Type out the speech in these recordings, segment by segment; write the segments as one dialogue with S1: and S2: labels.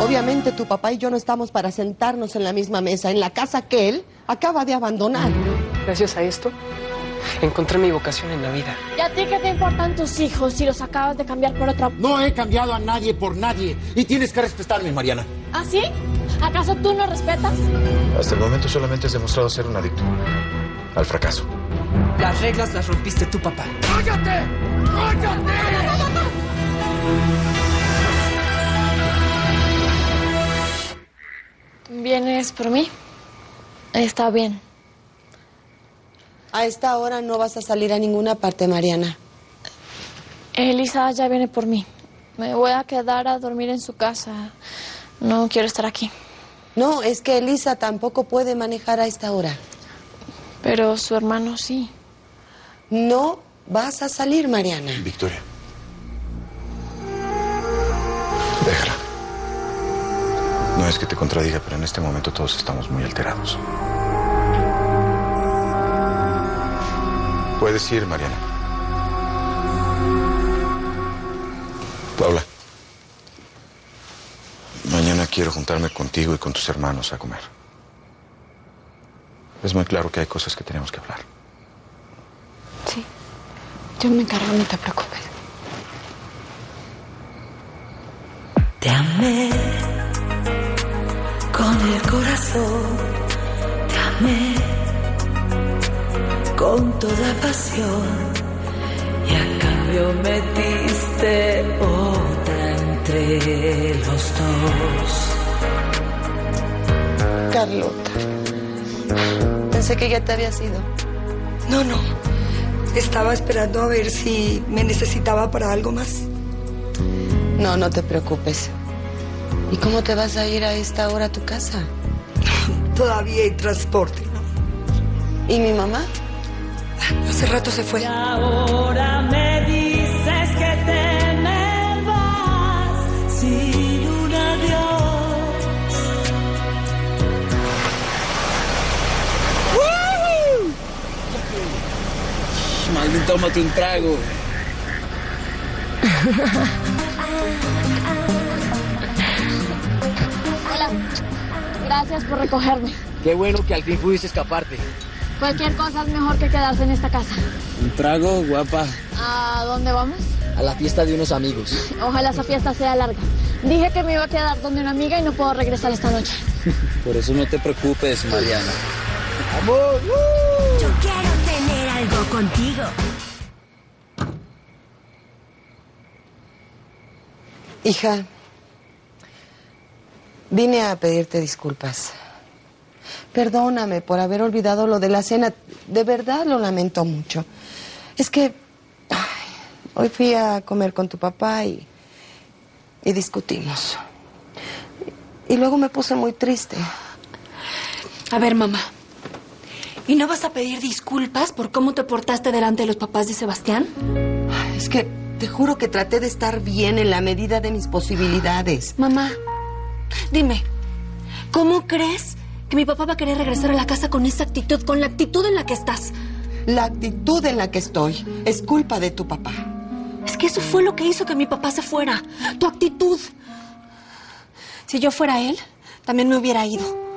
S1: Obviamente tu papá y yo no estamos para sentarnos en la misma mesa, en la casa que él acaba de abandonar.
S2: Gracias a esto, encontré mi vocación en la vida.
S3: ¿Y a ti qué te importan tus hijos si los acabas de cambiar por otra?
S4: No he cambiado a nadie por nadie. Y tienes que respetarme, Mariana.
S3: ¿Ah, sí? ¿Acaso tú no respetas?
S5: Hasta el momento solamente has demostrado ser un adicto. Al fracaso.
S6: Las reglas las rompiste tú, papá.
S4: ¡Cállate! ¡Cállate!
S3: ¿Vienes por mí? Está bien.
S1: A esta hora no vas a salir a ninguna parte, Mariana.
S3: Elisa ya viene por mí. Me voy a quedar a dormir en su casa. No quiero estar aquí.
S1: No, es que Elisa tampoco puede manejar a esta hora.
S3: Pero su hermano sí.
S1: No vas a salir, Mariana.
S5: Victoria. Déjala. No es que te contradiga, pero en este momento todos estamos muy alterados. Puedes ir, Mariana. Paula. Mañana quiero juntarme contigo y con tus hermanos a comer. Es muy claro que hay cosas que tenemos que hablar.
S3: Sí. Yo me encargo, no te preocupes.
S7: Te amé con el corazón, te amé con toda pasión y a cambio me diste otra entre los dos.
S1: Carlota. Pensé que ya te había ido.
S8: No, no. Estaba esperando a ver si me necesitaba para algo más.
S1: No, no te preocupes. ¿Y cómo te vas a ir a esta hora a tu casa?
S8: Todavía hay transporte.
S1: ¿Y mi mamá?
S8: Hace rato se fue.
S7: Y ahora me dices que te me vas sin un adiós.
S6: Malvin, tómate un trago.
S3: Gracias por recogerme.
S6: Qué bueno que al fin pudiste escaparte.
S3: Cualquier cosa es mejor que quedarse en esta casa.
S6: Un trago, guapa.
S3: ¿A dónde vamos?
S6: A la fiesta de unos amigos.
S3: Ojalá esa fiesta sea larga. Dije que me iba a quedar donde una amiga y no puedo regresar esta noche.
S6: Por eso no te preocupes, Mariana.
S9: Yo quiero tener algo contigo.
S1: Hija, vine a pedirte disculpas. Perdóname por haber olvidado lo de la cena. De verdad lo lamento mucho. Es que ay, hoy fui a comer con tu papá y, y discutimos. Y luego me puse muy triste.
S8: A ver, mamá. ¿Y no vas a pedir disculpas por cómo te portaste delante de los papás de Sebastián?
S1: Ay, Es que te juro que traté de estar bien en la medida de mis posibilidades.
S8: Mamá, dime, ¿cómo crees que mi papá va a querer regresar a la casa con esa actitud, con la actitud en la que estás?
S1: La actitud en la que estoy es culpa de tu papá.
S8: Es que eso fue lo que hizo que mi papá se fuera. Tu actitud. Si yo fuera él, también me hubiera ido.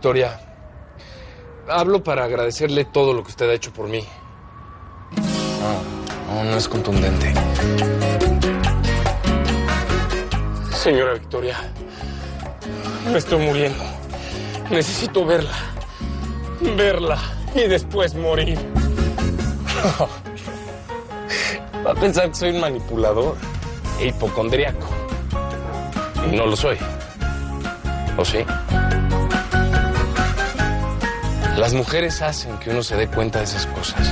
S10: Victoria, hablo para agradecerle todo lo que usted ha hecho por mí. No, no, no es contundente. Señora Victoria, me estoy muriendo. Necesito verla. Verla y después morir. Va a pensar que soy un manipulador e hipocondríaco. Y no lo soy. ¿O sí? Las mujeres hacen que uno se dé cuenta de esas cosas.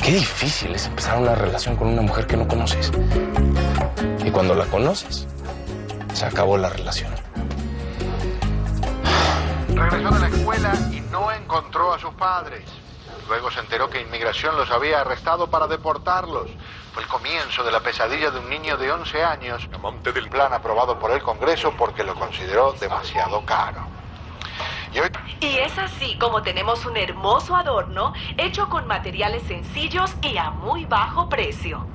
S10: Qué difícil es empezar una relación con una mujer que no conoces. Y cuando la conoces, se acabó la relación.
S11: Regresó de la escuela y no encontró a sus padres. Luego se enteró que inmigración los había arrestado para deportarlos. Fue el comienzo de la pesadilla de un niño de 11 años, amante del plan aprobado por el Congreso porque lo consideró demasiado caro. Y hoy
S12: Y es así como tenemos un hermoso adorno hecho con materiales sencillos y a muy bajo precio.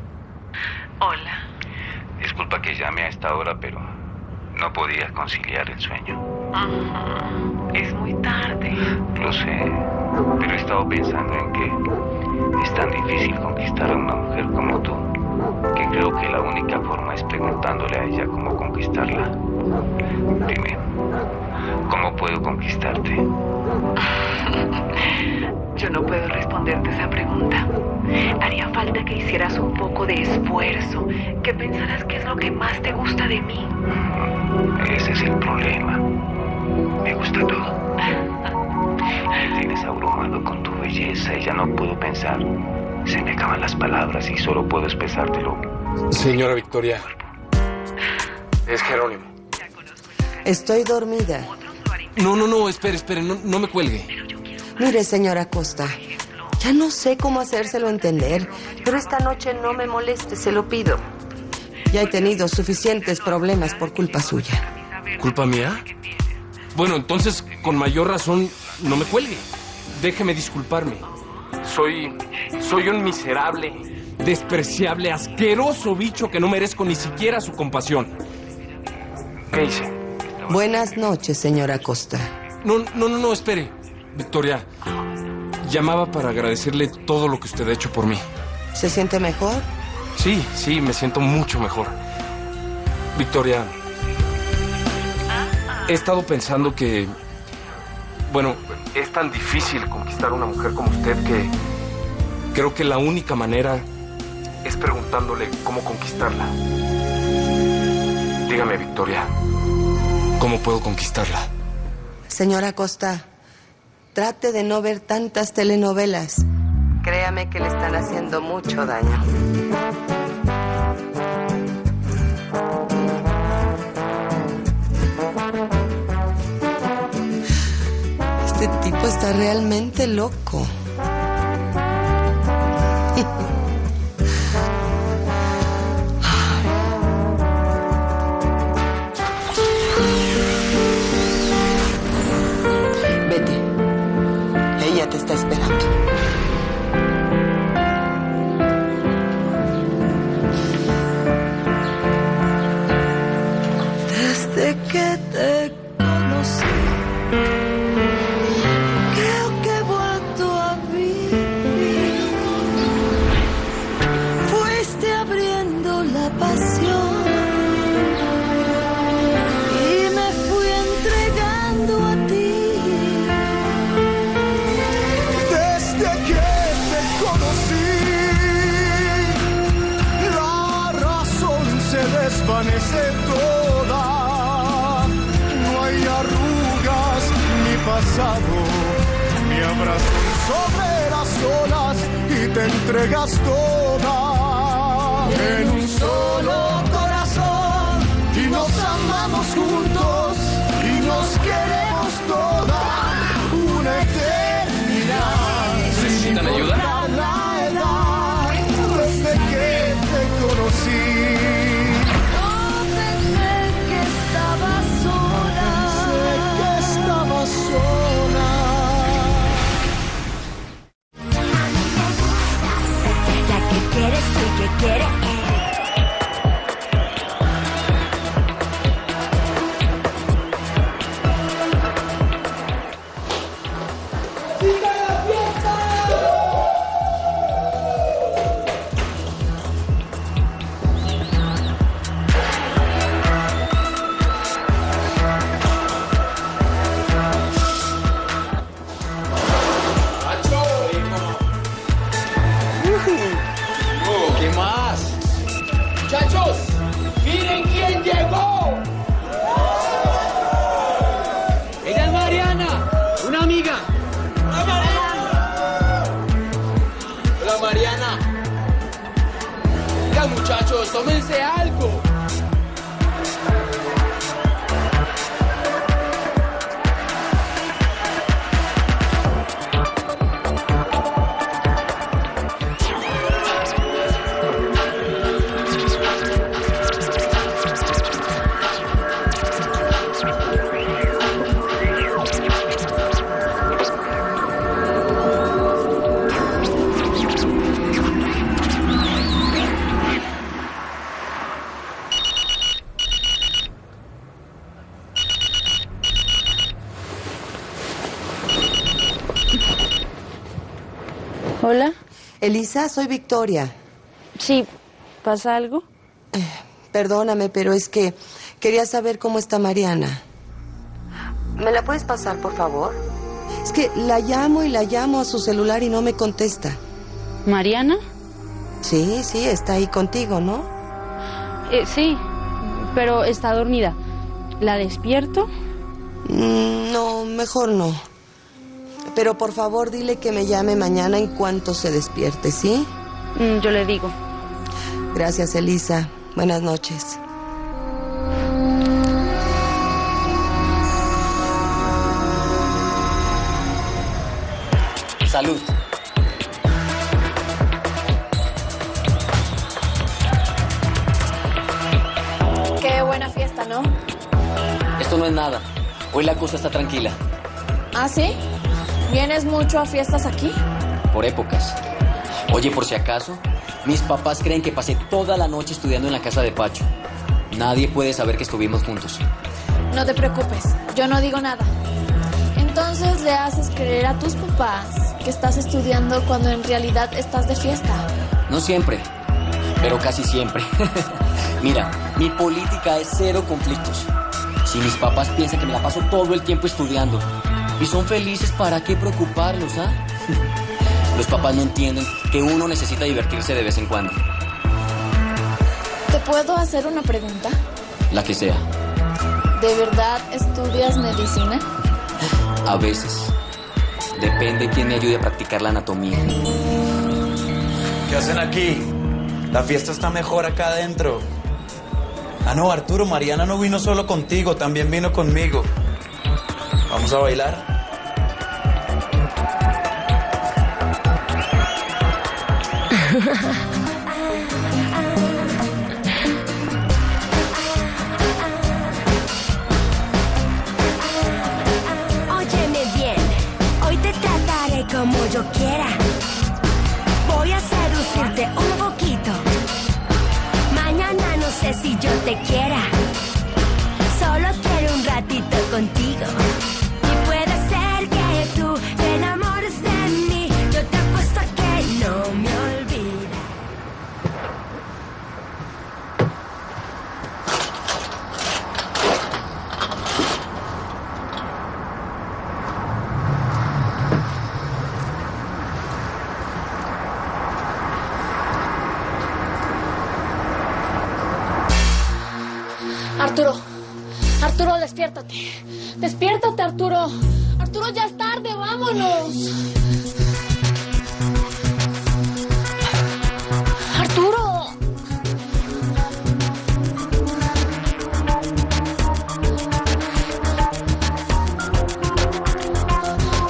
S12: Hola.
S13: Disculpa que llame a esta hora, pero no podía conciliar el sueño.
S12: Es muy tarde.
S13: Lo sé, pero he estado pensando en que es tan difícil conquistar a una mujer como tú, que creo que la única forma es preguntándole a ella cómo conquistarla. Dime, ¿cómo puedo conquistarte?
S12: Yo no puedo responderte esa pregunta. Haría falta que hicieras un poco de esfuerzo, que pensaras qué es lo que más te gusta de mí.
S13: Ese es el problema. Me gusta todo. Me tienes abrumado con tu belleza y ya no puedo pensar. Se me acaban las palabras y solo puedo expresártelo.
S10: Señora Victoria, es Jerónimo.
S1: Estoy dormida.
S10: No, no, no, espere, espere, no, no me cuelgue.
S1: Mire, señora Costa, ya no sé cómo hacérselo entender, pero esta noche no me moleste, se lo pido. Ya he tenido suficientes problemas por culpa suya.
S10: ¿Culpa mía? Bueno, entonces, con mayor razón, no me cuelgue. Déjeme disculparme. Soy. Soy un miserable, despreciable, asqueroso bicho que no merezco ni siquiera su compasión. ¿Qué hice?
S1: Buenas noches, señora Costa.
S10: No, no, no, no, espere. Victoria, llamaba para agradecerle todo lo que usted ha hecho por mí.
S1: ¿Se siente mejor?
S10: Sí, sí, me siento mucho mejor. Victoria, he estado pensando que, bueno, es tan difícil conquistar a una mujer como usted que creo que la única manera es preguntándole cómo conquistarla. Dígame, Victoria, ¿cómo puedo conquistarla?
S1: Señora Costa, trate de no ver tantas telenovelas. Créame que le están haciendo mucho daño. Este tipo está realmente loco. Ella te
S14: sobre las olas y te entregas toda en un solo corazón y nos amamos juntos
S9: tú y muchachos,
S10: tómense algo.
S1: Elisa, soy Victoria.
S15: Sí, ¿pasa algo?
S1: Perdóname, pero es que quería saber cómo está Mariana. ¿Me la puedes pasar, por favor? Es que la llamo y la llamo a su celular y no me contesta.
S15: ¿Mariana?
S1: Sí, sí, está ahí contigo, ¿no?
S15: Eh, sí, pero está dormida. ¿La despierto?
S1: Mm, no, mejor no. Pero por favor dile que me llame mañana en cuanto se despierte, ¿sí?
S15: Mm, yo le digo.
S1: Gracias, Elisa. Buenas noches.
S6: Salud.
S3: Qué buena fiesta, ¿no?
S6: Esto no es nada. Hoy la cosa está tranquila.
S3: ¿Ah, sí? ¿Vienes mucho a fiestas aquí?
S6: Por épocas. Oye, por si acaso, mis papás creen que pasé toda la noche estudiando en la casa de Pacho. Nadie puede saber que estuvimos juntos.
S3: No te preocupes, yo no digo nada. Entonces le haces creer a tus papás que estás estudiando cuando en realidad estás de fiesta.
S6: No siempre, pero casi siempre. Mira, mi política es cero conflictos. Si mis papás piensan que me la paso todo el tiempo estudiando y son felices, ¿para qué preocuparlos, ah? Los papás no entienden que uno necesita divertirse de vez en cuando.
S3: ¿Te puedo hacer una pregunta?
S6: La que sea.
S3: ¿De verdad estudias medicina?
S6: A veces. Depende quién me ayude a practicar la anatomía.
S16: ¿Qué hacen aquí? La fiesta está mejor acá adentro. Ah, no, Arturo, Mariana no vino solo contigo, también vino conmigo. ¿Vamos a bailar?
S9: Óyeme bien, hoy te trataré como yo quiera. Voy a seducirte un poquito. Mañana no sé si yo te quiera.
S3: Arturo. Arturo, ya es tarde, vámonos. Arturo.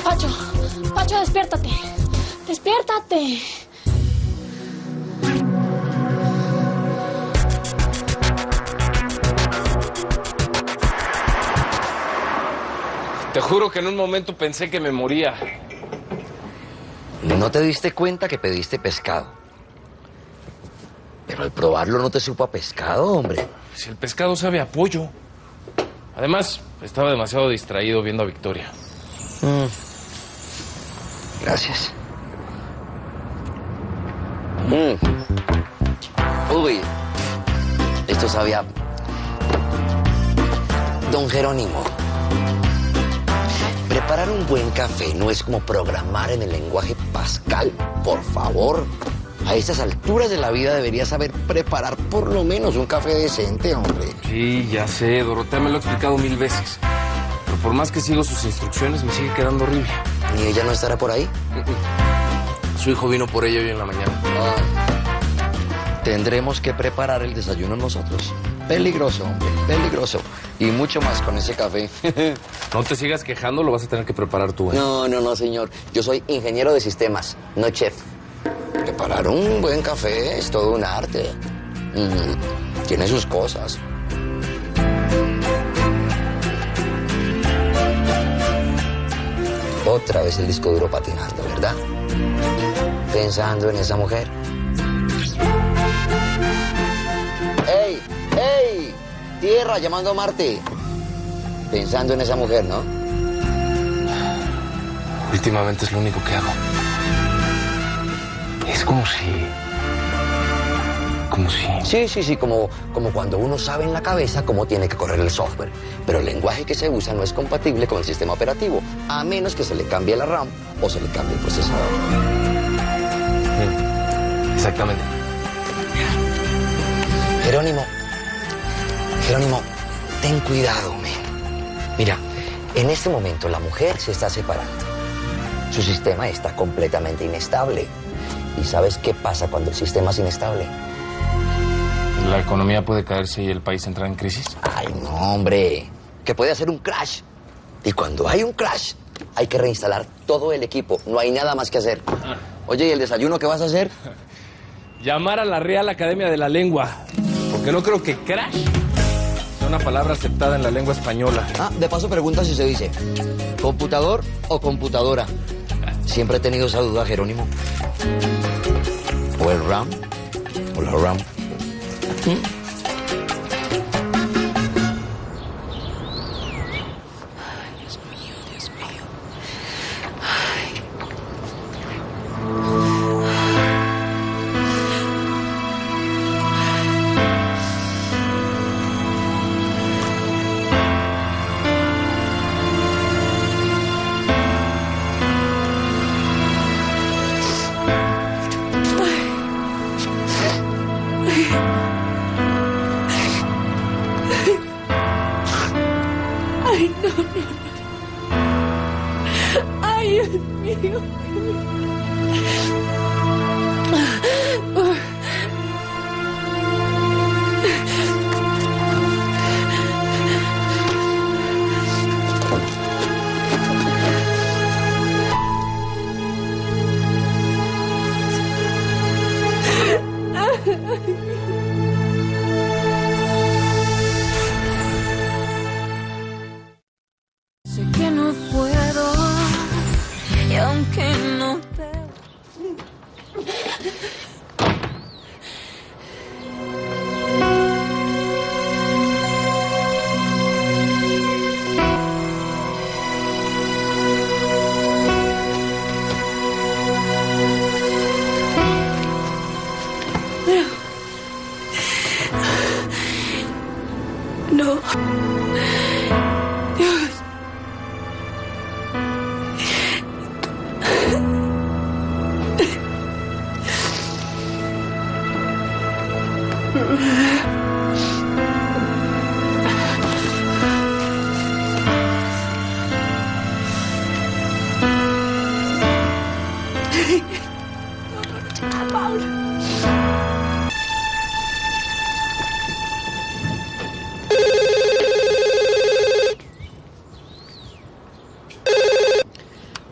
S3: Pacho, Pacho, despiértate. Despiértate.
S10: Juro que en un momento pensé que me moría.
S17: ¿No te diste cuenta que pediste pescado? Pero al probarlo no te supo a pescado, hombre.
S10: Si el pescado sabe a pollo. Además, estaba demasiado distraído viendo a Victoria.
S17: Mm. Gracias. Mm. Uy, esto sabía... Don Jerónimo. Preparar un buen café no es como programar en el lenguaje Pascal, por favor. A estas alturas de la vida debería saber preparar por lo menos un café decente, hombre.
S10: Sí, ya sé, Dorotea me lo ha explicado mil veces. Pero por más que sigo sus instrucciones, me sigue quedando horrible.
S17: ¿Y ella no estará por ahí?
S10: Su hijo vino por ella hoy en la mañana.
S17: Tendremos que preparar el desayuno nosotros. Peligroso, hombre, peligroso. Y mucho más con ese café.
S10: No te sigas quejando, lo vas a tener que preparar tú. ¿eh?
S17: No, no, no, señor. Yo soy ingeniero de sistemas, no chef. Preparar un buen café es todo un arte. Mm, tiene sus cosas. Otra vez el disco duro patinando, ¿verdad? Pensando en esa mujer. Tierra llamando a Marte. Pensando en esa mujer, ¿no?
S10: Últimamente es lo único que hago. Es como si. Como si.
S17: Sí, sí, sí, como, como cuando uno sabe en la cabeza cómo tiene que correr el software. Pero el lenguaje que se usa no es compatible con el sistema operativo, a menos que se le cambie la RAM o se le cambie el procesador.
S10: Exactamente.
S17: Jerónimo, Jerónimo, ten cuidado, men. Mira, en este momento la mujer se está separando. Su sistema está completamente inestable. ¿Y sabes qué pasa cuando el sistema es inestable?
S10: La economía puede caerse y el país entrar en crisis.
S17: Ay, no, hombre. Que puede hacer un crash. Y cuando hay un crash, hay que reinstalar todo el equipo. No hay nada más que hacer. Oye, ¿y el desayuno qué vas a hacer?
S10: Llamar a la Real Academia de la Lengua. Porque no creo que crash sea una palabra aceptada en la lengua española.
S17: Ah, de paso pregunta si se dice computador o computadora. Siempre he tenido esa duda, Jerónimo. O el RAM o la RAM.
S7: Ay,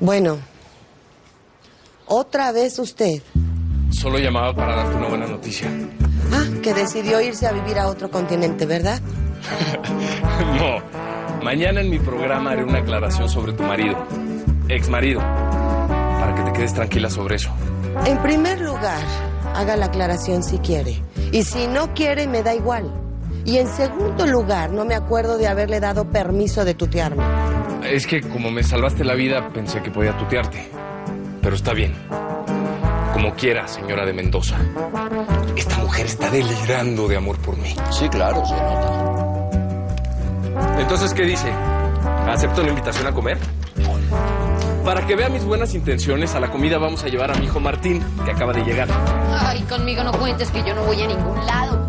S1: Bueno, otra vez usted.
S10: Solo llamaba para darte una buena noticia.
S1: Ah, que decidió irse a vivir a otro continente, ¿verdad?
S10: No. Mañana en mi programa haré una aclaración sobre tu marido, ex marido, para que te quedes tranquila sobre eso.
S1: En primer lugar, haga la aclaración si quiere. Y si no quiere, me da igual. Y en segundo lugar, no me acuerdo de haberle dado permiso de tutearme.
S10: Es que como me salvaste la vida, pensé que podía tutearte. Pero está bien. Como quiera, señora de Mendoza. Esta mujer está delirando de amor por mí.
S17: Sí, claro, se nota.
S10: Entonces, ¿qué dice? ¿Acepto la invitación a comer? Para que vea mis buenas intenciones, a la comida vamos a llevar a mi hijo Martín, que acaba de llegar.
S15: Ay, conmigo no cuentes que yo no voy a ningún lado.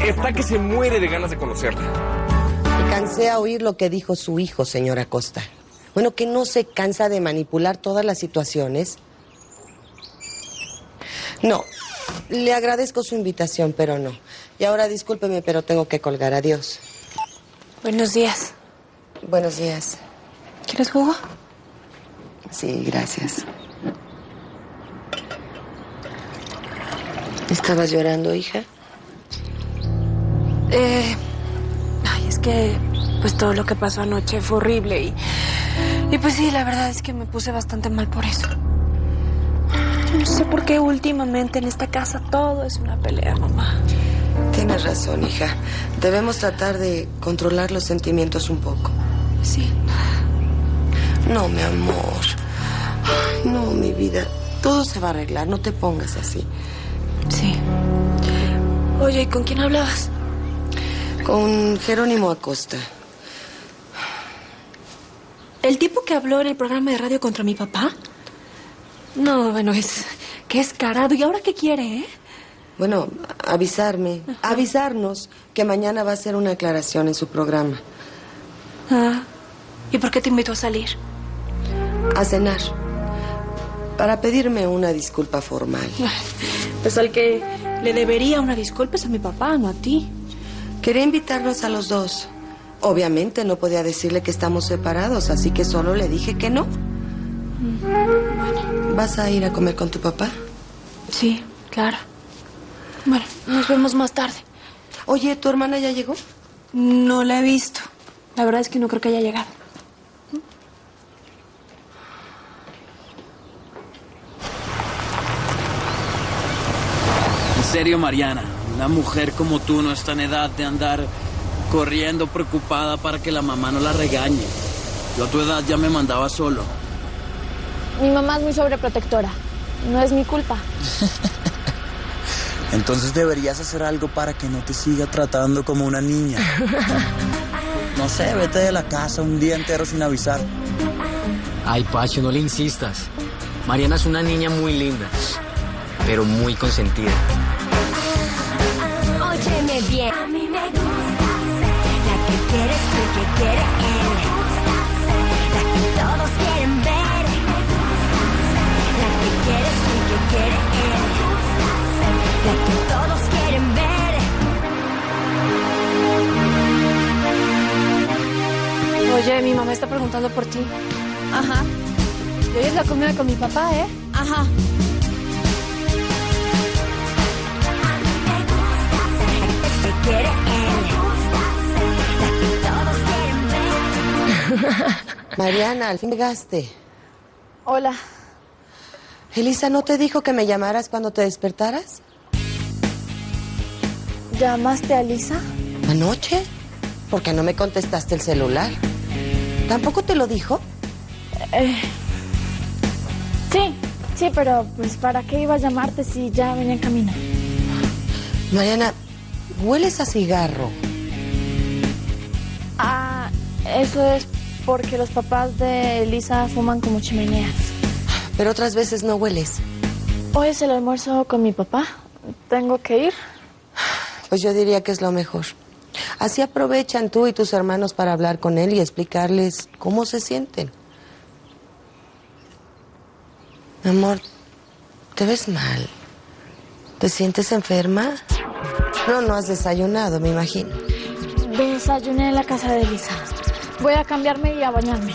S10: Está que se muere de ganas de conocerla.
S1: Me cansé a oír lo que dijo su hijo, señora Costa. Bueno, que no se cansa de manipular todas las situaciones. No, Le agradezco su invitación, pero no. Y ahora discúlpeme, pero tengo que colgar. Adiós.
S18: Buenos días.
S1: Buenos días.
S18: ¿Quieres jugo?
S1: Sí, gracias. ¿Estabas llorando, hija?
S18: Eh, es que pues todo lo que pasó anoche fue horrible y, y pues sí, la verdad es que me puse bastante mal por eso. Yo no sé por qué últimamente en esta casa todo es una pelea, mamá.
S1: Tienes razón, hija. Debemos tratar de controlar los sentimientos un poco.
S18: Sí.
S1: No, mi amor. No, mi vida. Todo se va a arreglar. No te pongas así.
S18: Sí. Oye, ¿y con quién hablabas?
S1: Con Jerónimo Acosta.
S18: ¿El tipo que habló en el programa de radio contra mi papá? No, bueno, es que es carado. ¿Y ahora qué quiere, eh?
S1: Bueno, avisarme, avisarnos que mañana va a hacer una aclaración en su programa.
S18: Ah, ¿y por qué te invitó a salir?
S1: A cenar. Para pedirme una disculpa formal.
S18: Pues al que le debería una disculpa es a mi papá, no a ti.
S1: Quería invitarnos a los dos. Obviamente no podía decirle que estamos separados, así que solo le dije que no. ¿Vas a ir a comer con tu papá?
S18: Sí, claro. Bueno, nos vemos más tarde.
S1: Oye, ¿tu hermana ya llegó?
S18: No la he visto. La verdad es que no creo que haya llegado.
S16: En serio, Mariana, una mujer como tú no está en edad de andar corriendo preocupada para que la mamá no la regañe. Yo a tu edad ya me mandaba solo.
S3: Mi mamá es muy sobreprotectora. No es mi culpa.
S16: Entonces deberías hacer algo para que no te siga tratando como una niña. No sé, vete de la casa un día entero sin avisar.
S6: Ay, Pacho, no le insistas. Mariana es una niña muy linda, pero muy consentida.
S9: Bien. A mí me gusta la que quieres tú, que quiere él. La que todos quieren ver. La que quieres tú, que quiere él. La que todos quieren ver.
S18: Oye, mi mamá está preguntando por ti.
S3: Ajá.
S18: Y hoy es la comida con mi papá, ¿eh?
S3: Ajá.
S1: Mariana, al fin llegaste.
S3: Hola.
S1: Elisa, ¿no te dijo que me llamaras cuando te despertaras?
S3: ¿Llamaste a Lisa?
S1: ¿Anoche? ¿Por qué no me contestaste el celular? ¿Tampoco te lo dijo?
S3: Eh, sí, sí, pero pues ¿para qué iba a llamarte si ya venía en camino?
S1: Mariana, hueles a cigarro.
S3: Ah, eso es porque los papás de Elisa fuman como chimeneas.
S1: Pero otras veces no hueles.
S3: Hoy es el almuerzo con mi papá. Tengo que ir.
S1: Pues yo diría que es lo mejor. Así aprovechan tú y tus hermanos para hablar con él y explicarles cómo se sienten. Mi amor, te ves mal. ¿Te sientes enferma? No, no has desayunado, me imagino.
S3: Desayuné en la casa de Elisa. Voy a cambiarme y a bañarme.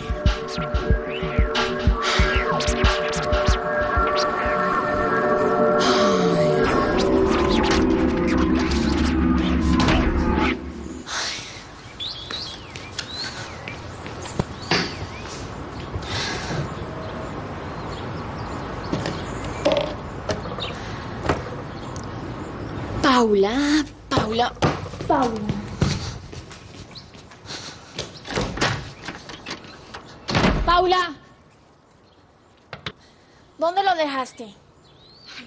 S18: Paula, Paula, Paula.
S3: Paula. ¿Dónde lo dejaste?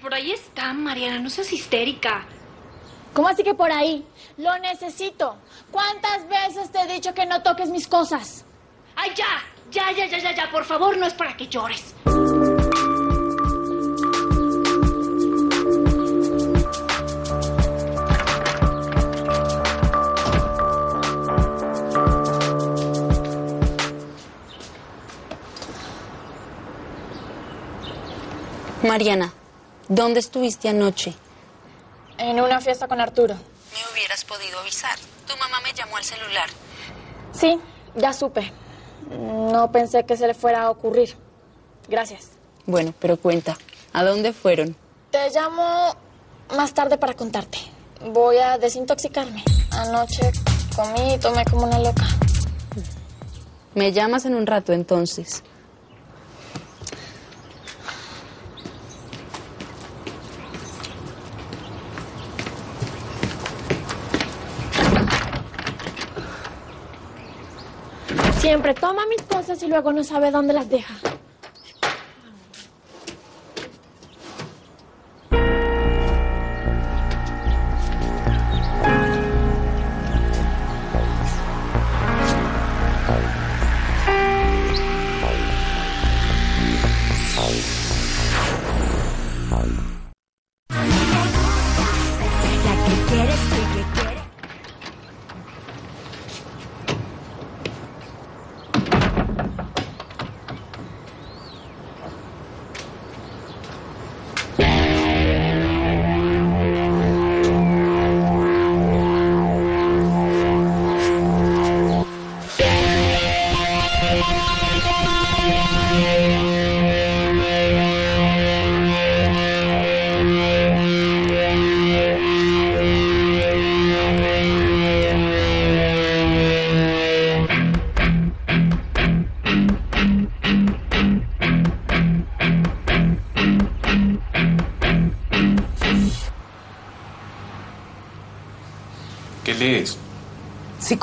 S18: Por ahí está, Mariana, no seas histérica.
S3: ¿Cómo así que por ahí? Lo necesito. ¿Cuántas veces te he dicho que no toques mis cosas?
S18: ¡Ay, ya! Ya, ya, ya, ya, ya, por favor, no es para que llores.
S15: Mariana, ¿dónde estuviste anoche?
S3: En una fiesta con Arturo.
S15: Me hubieras podido avisar. Tu mamá me llamó al celular.
S3: Sí, ya supe. No pensé que se le fuera a ocurrir. Gracias.
S15: Bueno, pero cuenta, ¿a dónde fueron?
S3: Te llamo más tarde para contarte. Voy a desintoxicarme. Anoche comí y tomé como una loca.
S15: Me llamas en un rato entonces.
S3: Siempre toma mis cosas y luego no sabe dónde las deja.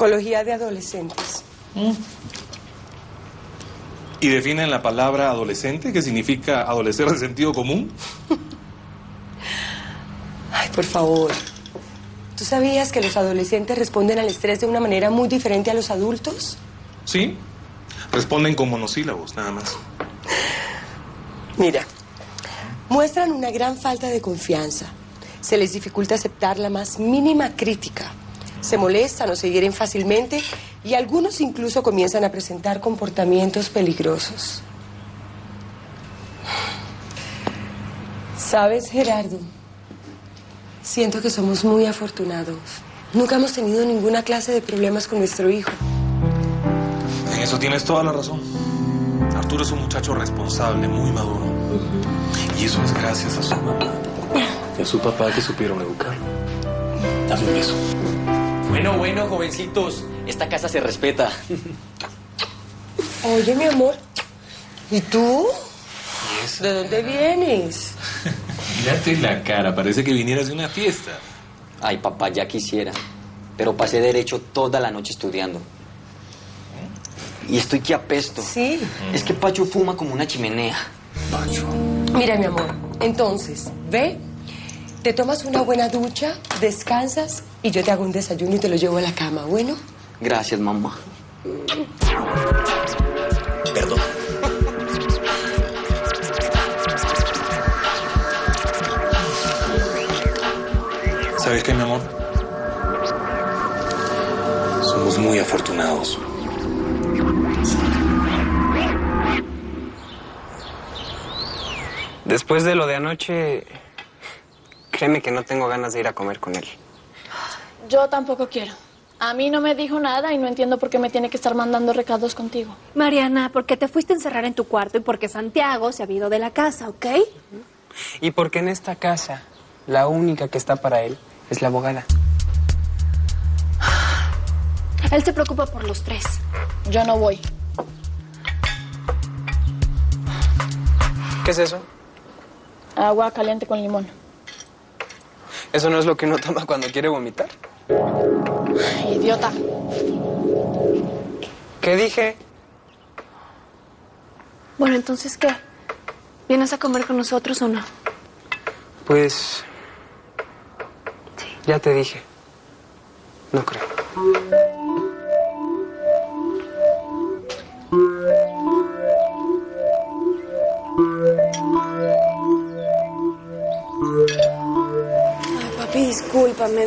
S19: Psicología de adolescentes.
S10: ¿Y definen la palabra adolescente, que significa adolecer de sentido común?
S19: Ay, por favor. ¿Tú sabías que los adolescentes responden al estrés de una manera muy diferente a los adultos?
S10: Sí. Responden con monosílabos, nada más.
S19: Mira, muestran una gran falta de confianza. Se les dificulta aceptar la más mínima crítica. Se molestan o se hieren fácilmente y algunos incluso comienzan a presentar comportamientos peligrosos. ¿Sabes, Gerardo? Siento que somos muy afortunados. Nunca hemos tenido ninguna clase de problemas con nuestro hijo.
S10: En eso tienes toda la razón. Arturo es un muchacho responsable, muy maduro. Y eso es gracias a su mamá y a su papá que supieron educarlo. Dame un beso.
S6: Bueno, bueno, jovencitos, esta casa se respeta.
S19: Oye, mi amor, ¿y tú? ¿De dónde vienes?
S10: Mírate la cara, parece que vinieras de una fiesta.
S6: Ay, papá, ya quisiera. Pero pasé derecho toda la noche estudiando. Y estoy que apesto.
S19: Sí.
S6: Es que Pacho fuma como una chimenea.
S10: Pacho.
S19: Mira, mi amor, entonces, ve, te tomas una buena ducha, descansas y yo te hago un desayuno y te lo llevo a la cama, ¿bueno?
S6: Gracias, mamá.
S10: Perdón. ¿Sabes qué, mi amor? Somos muy afortunados.
S2: Después de lo de anoche, créeme que no tengo ganas de ir a comer con él.
S3: Yo tampoco quiero. A mí no me dijo nada y no entiendo por qué me tiene que estar mandando recados contigo.
S8: Mariana, porque te fuiste a encerrar en tu cuarto y porque Santiago se ha ido de la casa, ¿ok?
S2: Y porque en esta casa, la única que está para él es la abogada.
S8: Él se preocupa por los tres.
S3: Yo no voy.
S2: ¿Qué es eso?
S3: Agua caliente con limón.
S2: ¿Eso no es lo que uno toma cuando quiere vomitar?
S3: Idiota.
S2: ¿Qué dije?
S8: Bueno, entonces, ¿qué? ¿Vienes a comer con nosotros o no?
S2: Pues... Ya te dije. No creo.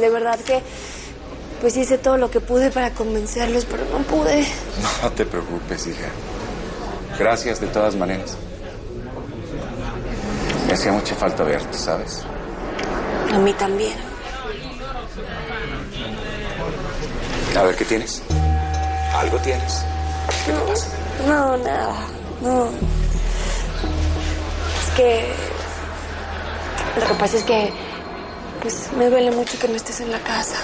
S8: de verdad que pues hice todo lo que pude para convencerlos, pero no pude.
S5: No te preocupes, hija. Gracias de todas maneras. Me hacía mucha falta verte, ¿sabes?
S8: A mí también.
S5: A ver, ¿qué tienes? ¿Algo tienes? ¿Qué no, te pasa?
S8: No, nada. No. Es que. Lo que pasa es que pues me duele mucho que no estés en la casa.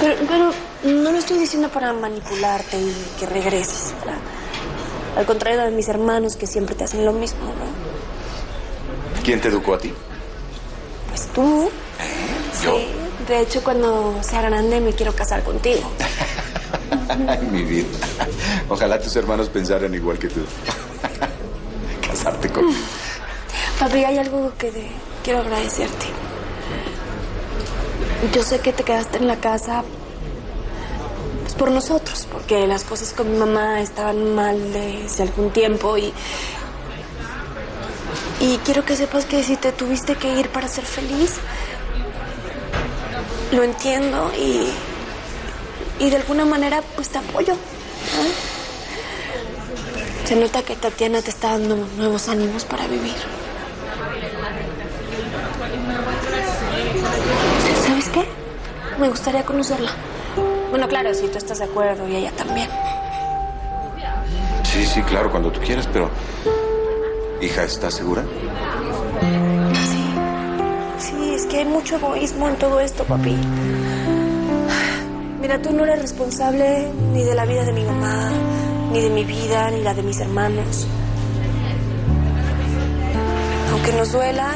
S8: Pero, pero no lo estoy diciendo para manipularte y que regreses. para- Al contrario de mis hermanos que siempre te hacen lo mismo, ¿no?
S5: ¿Quién te educó a ti?
S8: Pues tú.
S5: Yo.
S8: Sí. De hecho, cuando sea grande me quiero casar contigo.
S5: Ay, mi vida. Ojalá tus hermanos pensaran igual que tú. Casarte conmigo.
S8: Papi, hay algo que te- quiero agradecerte. Yo sé que te quedaste en la casa pues, por nosotros, porque las cosas con mi mamá estaban mal desde algún tiempo y. Y quiero que sepas que si te tuviste que ir para ser feliz, lo entiendo y. Y de alguna manera, pues te apoyo. Se nota que Tatiana te está dando nuevos ánimos para vivir. ¿Sabes qué? Me gustaría conocerla. Bueno, claro, si tú estás de acuerdo y ella también.
S5: Sí, sí, claro, cuando tú quieras, pero... Hija, ¿estás segura?
S8: Sí, es que hay mucho egoísmo en todo esto, papi. Mira, tú no eres responsable ni de la vida de mi mamá, ni de mi vida, ni la de mis hermanos. Aunque nos duela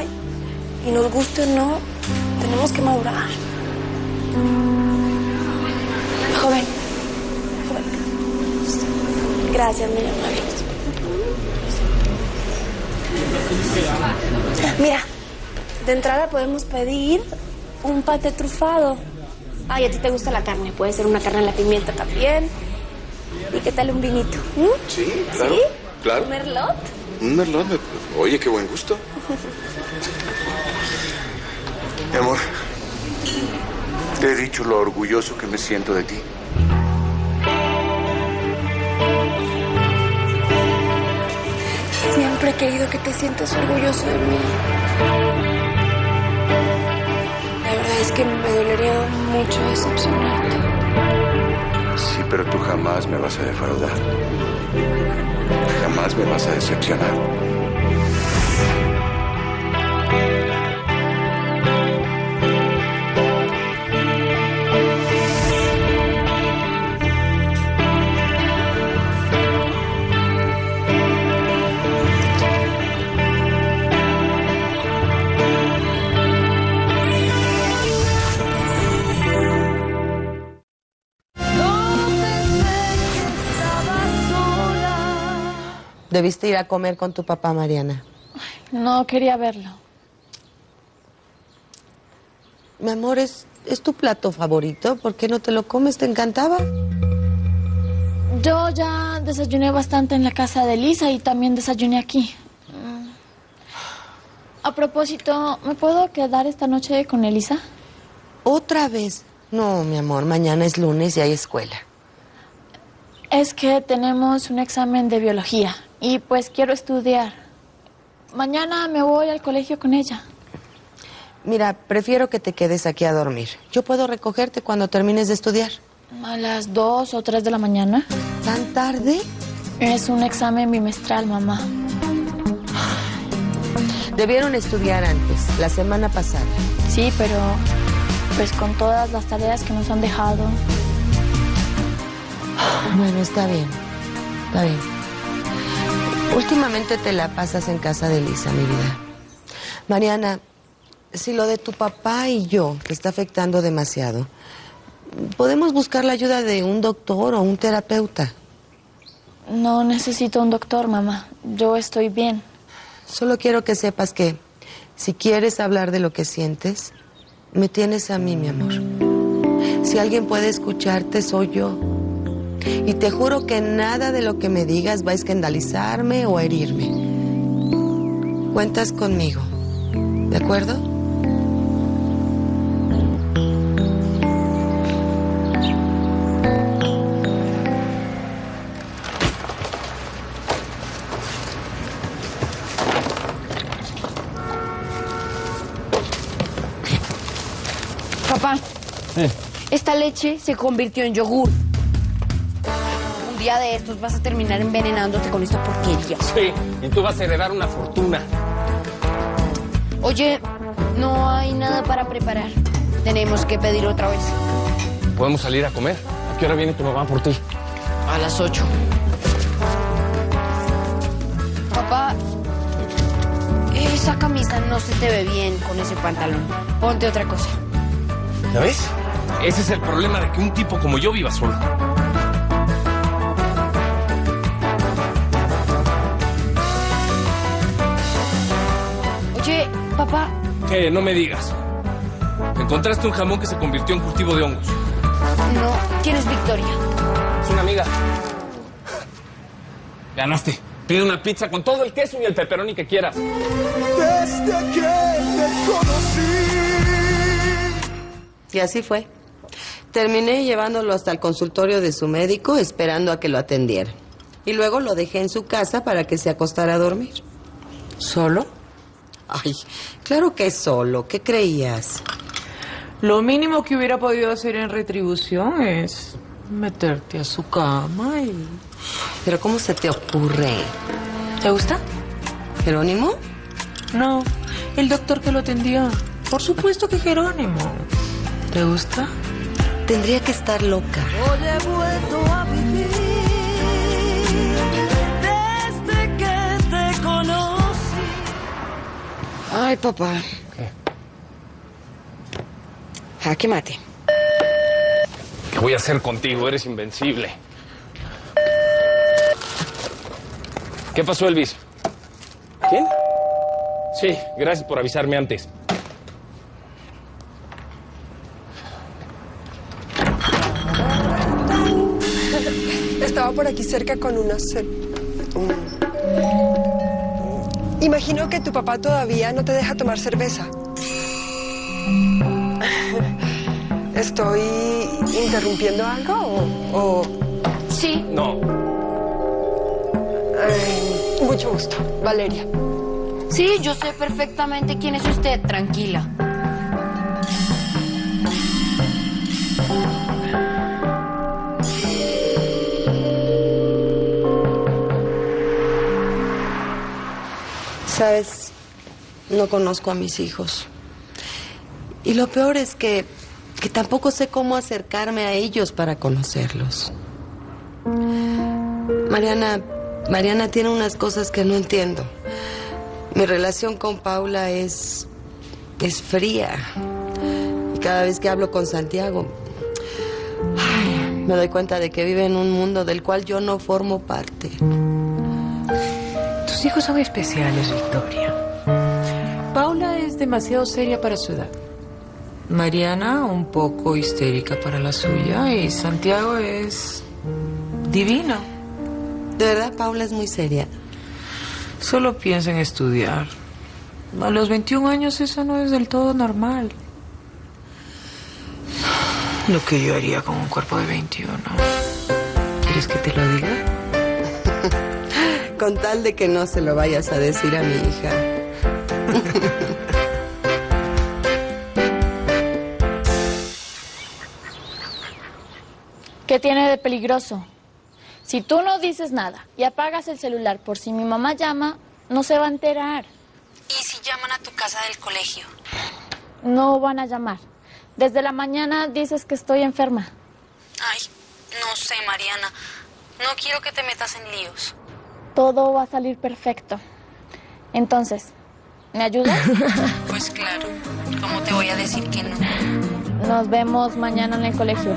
S8: y nos guste o no, tenemos que madurar. Joven. joven. Gracias, mi amor. Mira, de entrada podemos pedir un pate trufado. Ay, a ti te gusta la carne. Puede ser una carne a la pimienta también. ¿Y qué tal un vinito? ¿Mm?
S5: Sí, claro.
S8: ¿Sí?
S5: Claro.
S8: ¿Un merlot?
S5: Un merlot. me- Oye, qué buen gusto. Mi amor, te he dicho lo orgulloso que me siento de ti.
S8: Siempre he querido que te sientas orgulloso de mí. La verdad es que me dolería mucho decepcionarte.
S5: Sí, pero tú jamás me vas a defraudar. Jamás me vas a decepcionar.
S1: Debiste ir a comer con tu papá, Mariana.
S3: No quería verlo.
S1: Mi amor, ¿es, es tu plato favorito? ¿Por qué no te lo comes? ¿Te encantaba?
S3: Yo ya desayuné bastante en la casa de Lisa y también desayuné aquí. Mm. A propósito, ¿me puedo quedar esta noche con Elisa?
S1: ¿Otra vez? No, mi amor, mañana es lunes y hay escuela.
S3: Es que tenemos un examen de biología y pues quiero estudiar. Mañana me voy al colegio con ella.
S1: Mira, prefiero que te quedes aquí a dormir. Yo puedo recogerte cuando termines de estudiar.
S3: A las dos o tres de la mañana.
S1: ¿Tan tarde?
S3: Es un examen bimestral, mamá.
S1: Debieron estudiar antes, la semana pasada.
S3: Sí, pero pues con todas las tareas que nos han dejado.
S1: Bueno, está bien. Está bien. Últimamente te la pasas en casa de Lisa, mi vida. Mariana, si lo de tu papá y yo te está afectando demasiado, podemos buscar la ayuda de un doctor o un terapeuta.
S3: No necesito un doctor, mamá. Yo estoy bien.
S1: Solo quiero que sepas que si quieres hablar de lo que sientes, me tienes a mí, mi amor. Si alguien puede escucharte, soy yo. Y te juro que nada de lo que me digas va a escandalizarme o a herirme. Cuentas conmigo, ¿de acuerdo?
S3: Papá,
S10: Eh,
S15: Esta leche se convirtió en yogur. Un día de estos vas a terminar envenenándote con esta porquería.
S10: Sí, y tú vas a heredar una fortuna.
S15: Oye, no hay nada para preparar. Tenemos que pedir otra vez.
S10: ¿Podemos salir a comer? ¿A qué hora viene tu mamá por ti?
S15: A las 8. Papá, esa camisa no se te ve bien con ese pantalón. Ponte otra cosa.
S10: ¿Ya ves? Ese es el problema de que un tipo como yo viva solo.
S15: Papá,
S10: ¿Qué? No me digas. Encontraste un jamón que se convirtió en cultivo de hongos.
S15: no, ¿quién es Victoria?
S10: Es una amiga. Ganaste. Pide una pizza con todo el queso y el pepperoni que quieras.
S14: Desde que te conocí.
S1: Y así fue. Terminé llevándolo hasta el consultorio de su médico esperando a que lo atendiera. Y luego lo dejé en su casa para que se acostara a dormir.
S20: ¿Solo?
S1: Ay, claro que solo. ¿Qué creías?
S20: Lo mínimo que hubiera podido hacer en retribución es meterte a su cama y...
S1: Pero ¿cómo se te ocurre?
S20: ¿Te gusta?
S1: ¿Jerónimo?
S20: No, el doctor que lo atendió. Por supuesto que Jerónimo. ¿Te gusta?
S1: Tendría que estar loca.
S21: Hoy he vuelto a vivir
S1: Ay, papá. Jaque mate.
S10: ¿Qué voy a hacer contigo? Eres invencible. ¿Qué pasó, Elvis? ¿Quién? Sí, gracias por avisarme antes.
S19: Estaba por aquí cerca con unos... Imagino que tu papá todavía no te deja tomar cerveza. ¿Estoy interrumpiendo algo o...? o-
S15: Sí.
S10: No.
S19: Ay, mucho gusto, Valeria.
S15: Sí, yo sé perfectamente quién es usted. Tranquila.
S1: Sabes, no conozco a mis hijos. Y lo peor es que, que tampoco sé cómo acercarme a ellos para conocerlos. Mariana, Mariana tiene unas cosas que no entiendo. Mi relación con Paula es es fría. Y cada vez que hablo con Santiago, me doy cuenta de que vive en un mundo del cual yo no formo parte.
S20: Tus hijos son especiales, Victoria. Paula es demasiado seria para su edad. Mariana un poco histérica para la suya y Santiago es divino.
S1: De verdad, Paula es muy seria.
S20: Solo piensa en estudiar. A los 21 años eso no es del todo normal. Lo que yo haría con un cuerpo de 21. ¿Quieres que te lo diga?
S1: Con tal de que no se lo vayas a decir a mi hija.
S3: ¿Qué tiene de peligroso? Si tú no dices nada y apagas el celular por si mi mamá llama, no se va a enterar.
S20: ¿Y si llaman a tu casa del colegio?
S3: No van a llamar. Desde la mañana dices que estoy enferma.
S20: Ay, no sé, Mariana. No quiero que te metas en líos.
S3: Todo va a salir perfecto. Entonces, ¿me ayudas?
S20: Pues claro. ¿Cómo te voy a decir que no?
S3: Nos vemos mañana en el colegio.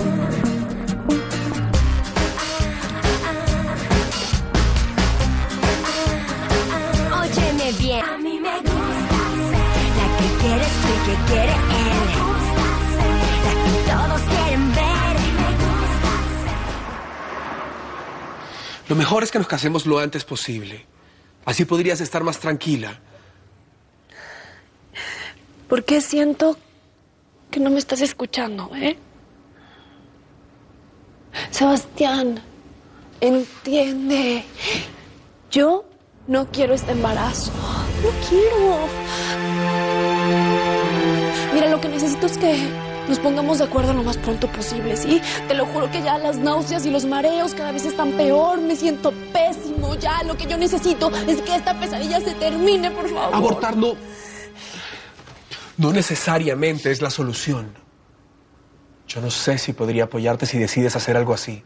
S9: Óyeme bien. A mí me gusta ser la que quieres tú que quiere
S22: Lo mejor es que nos casemos lo antes posible. Así podrías estar más tranquila.
S20: ¿Por qué siento que no me estás escuchando, eh? Sebastián, entiende. Yo no quiero este embarazo. No quiero. Mira, lo que necesito es que
S18: nos pongamos de acuerdo lo más pronto posible, ¿sí? Te lo juro que ya las náuseas y los mareos cada vez están peor, me siento pésimo, ya lo que yo necesito es que esta pesadilla se termine, por favor.
S22: Abortar no. No necesariamente es la solución. Yo no sé si podría apoyarte si decides hacer algo así.